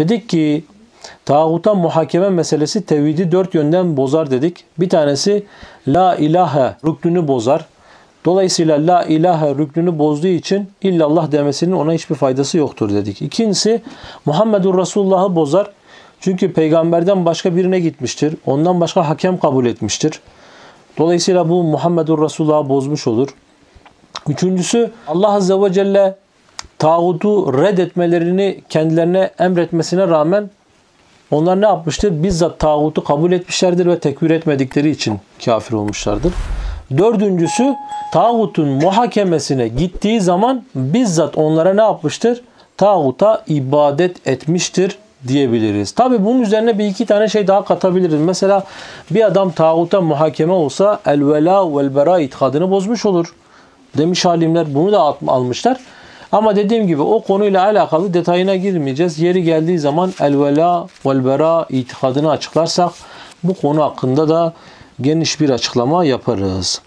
Dedik ki tağuta muhakeme meselesi tevhidi dört yönden bozar dedik. Bir tanesi la ilahe rüknünü bozar. Dolayısıyla la ilahe rüknünü bozduğu için illallah demesinin ona hiçbir faydası yoktur dedik. İkincisi Muhammedur Resulullah'ı bozar. Çünkü peygamberden başka birine gitmiştir. Ondan başka hakem kabul etmiştir. Dolayısıyla bu Muhammedur Resulullah'ı bozmuş olur. Üçüncüsü Allah Azze ve Celle tağutu reddetmelerini kendilerine emretmesine rağmen onlar ne yapmıştır? Bizzat tağutu kabul etmişlerdir ve tekfir etmedikleri için kafir olmuşlardır. Dördüncüsü tağutun muhakemesine gittiği zaman bizzat onlara ne yapmıştır? Tağuta ibadet etmiştir diyebiliriz. Tabi bunun üzerine bir iki tane şey daha katabiliriz. Mesela bir adam tağuta muhakeme olsa el vela vel itikadını bozmuş olur. Demiş alimler bunu da almışlar. Ama dediğim gibi o konuyla alakalı detayına girmeyeceğiz. Yeri geldiği zaman el vela vel bera itikadını açıklarsak bu konu hakkında da geniş bir açıklama yaparız.